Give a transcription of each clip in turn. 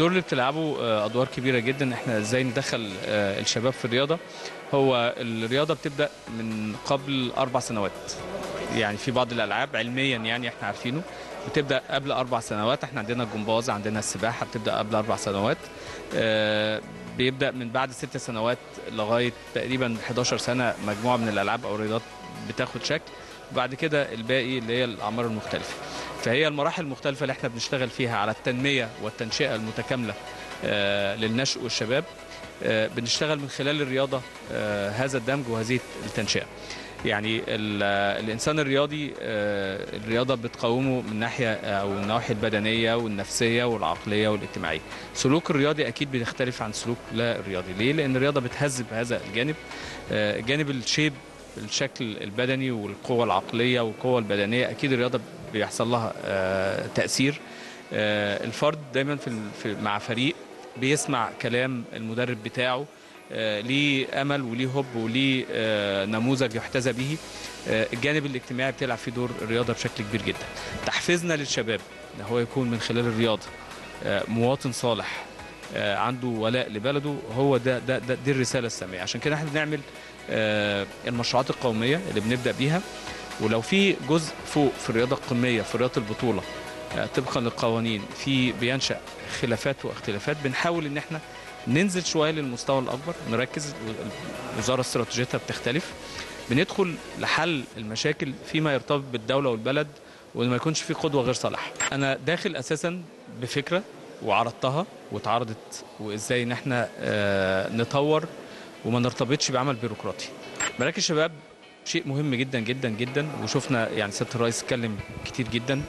الدور اللي بتلعبه آه، أدوار كبيرة جدا. إحنا إزاي ندخل آه، الشباب في الرياضة؟ هو الرياضة بتبدأ من قبل أربع سنوات. يعني في بعض الألعاب علميا يعني إحنا عارفينه بتبدأ قبل أربع سنوات. إحنا عندنا الجمباز عندنا السباحة بتبدأ قبل أربع سنوات. آه، بيبدأ من بعد ست سنوات لغاية تقريبا 11 سنة مجموعة من الألعاب أو الرياضات بتاخد شكل. وبعد كده الباقي اللي هي الأعمار المختلفة. فهي المراحل المختلفة اللي إحنا بنشتغل فيها على التنمية والتنشئة المتكاملة آه، للنشء والشباب. آه، بنشتغل من خلال الرياضة آه، هذا الدمج وهذه التنشئة. يعني ال- الإنسان الرياضي الرياضة بتقومه من ناحية أو النواحي البدنيه والنفسية والعقلية والاجتماعية. سلوك الرياضي أكيد بيختلف عن سلوك لا الرياضي. ليه؟ لأن الرياضة بتهذب هذا الجانب. جانب الشيب الشكل البدني والقوة العقلية والقوة البدنية أكيد الرياضة بيحصل لها آه، تأثير. آه، الفرد دايما في مع فريق بيسمع كلام المدرب بتاعه آه، ليه أمل وليه هوب وليه نموذج يحتذى به. الجانب الاجتماعي بتلعب فيه دور الرياضة بشكل كبير جدا. تحفيزنا للشباب إن هو يكون من خلال الرياضة مواطن صالح عنده ولاء لبلده هو ده ده, ده دي الرسالة السامية. عشان كده إحنا بنعمل المشروعات القومية اللي بنبدأ بيها. ولو في جزء فوق في الرياضة القمية في رياضة البطولة آه، طبقا للقوانين في بينشا خلافات واختلافات بنحاول إن إحنا ننزل شوية للمستوى الأكبر نركز الوزاره استراتيجيتها بتختلف بندخل لحل المشاكل فيما يرتبط بالدولة والبلد وما يكونش في قدوة غير صالحة. أنا داخل أساسا بفكرة وعرضتها واتعرضت وإزاي إن إحنا آه، نطور وما نرتبطش بعمل بيروقراطي. مراكز شباب شيء مهم جدا جدا جدا. وشفنا يعني سياده الرئيس اتكلم كتير جدا.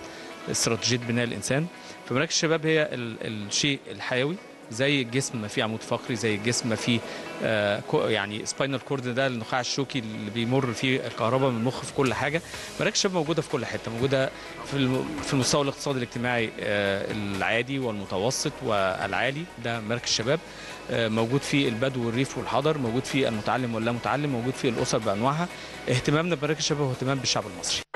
استراتيجية بناء الإنسان. فمراكز الشباب هي ال- الشيء الحيوي. زي الجسم ما فيه عمود فقري زي الجسم ما فيه آه يعني spinal cord ده النخاع الشوكي اللي بيمر فيه الكهرباء من المخ في كل حاجة. مراكز الشباب موجودة في كل حتة موجودة في في المستوى الاقتصادي الاجتماعي آه العادي والمتوسط والعالي. ده مراكز الشباب آه موجود في البدو والريف والحضر موجود في المتعلم واللا متعلم موجود في الأسر بأنواعها. اهتمامنا بمراكز الشباب هو اهتمام بالشعب المصري.